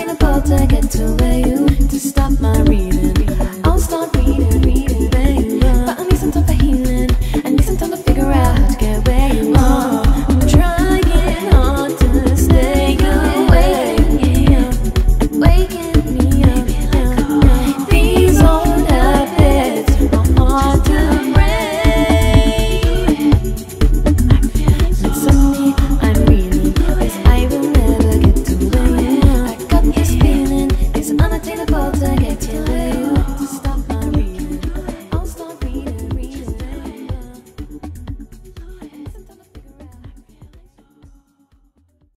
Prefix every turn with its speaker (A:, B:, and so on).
A: walking about to get to where you